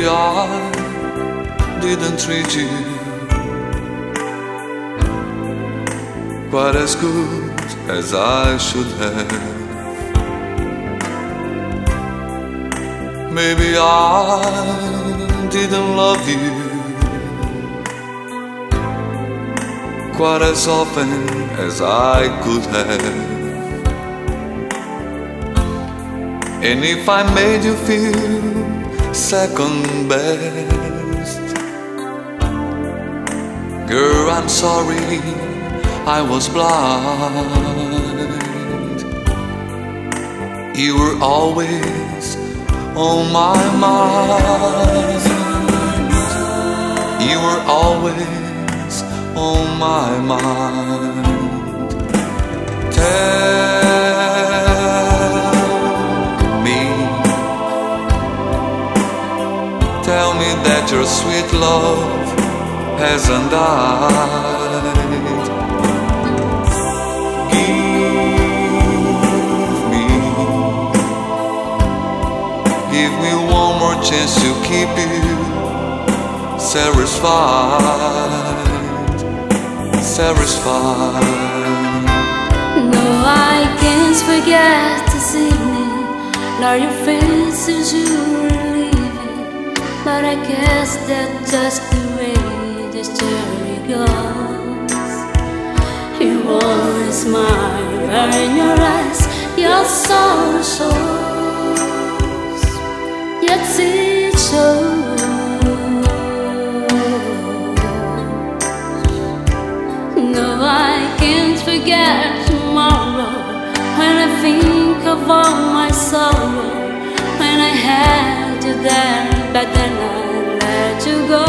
Maybe I didn't treat you quite as good as I should have. Maybe I didn't love you quite as often as I could have. And if I made you feel second best, girl, I'm sorry I was blind. You were always on my mind. You were always on my mind. Tell me that your sweet love hasn't died. Give me, give me one more chance to keep you satisfied, satisfied. No, I can't forget this evening. Nor your face as you were. But I guess that's just the way the story goes. You always smile, but in your eyes, your soul shows. Yet it shows. No, I can't forget tomorrow when I think of all my sorrow. When I had you there, but then I let you go.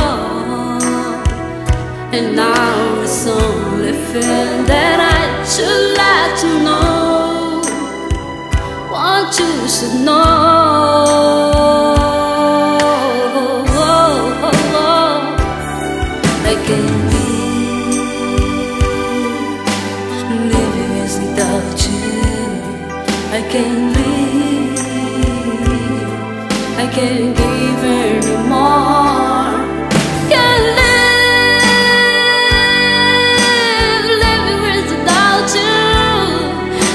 And now it's only fair that I should let you know what you should know. I live, living without you. I can't I can't give anymore. Can't live, without you.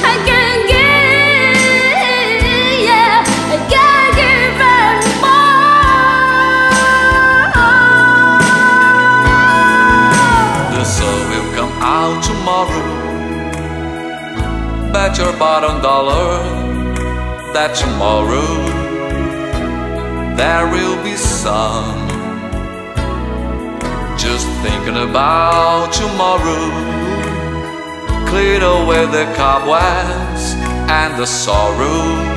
I can't give, yeah, I can't give anymore. The sun will come out tomorrow. Bet your bottom dollar that tomorrow there will be sun. Just thinking about tomorrow, clear away the cobwebs and the sorrows.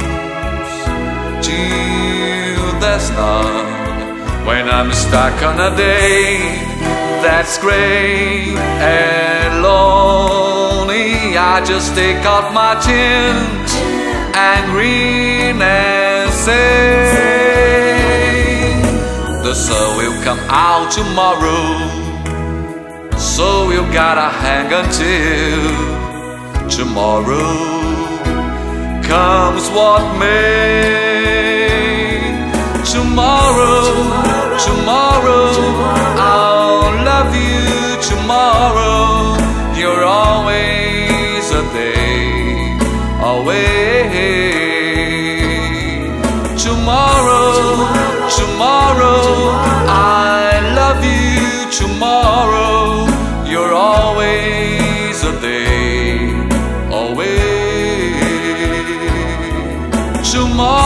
Till there's none when I'm stuck on a day that's gray and lonely. I just take off my tin and grin and say, The sun will come out tomorrow, so we gotta hang until tomorrow comes what may. Tomorrow, tomorrow, I'll love you tomorrow. Tomorrow. You're always a day away. Tomorrow.